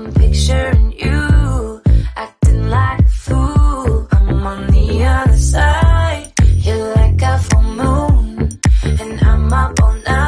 I'm picturing you acting like a fool. I'm on the other side. You're like a full moon, and I'm up all night.